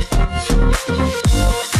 すごい。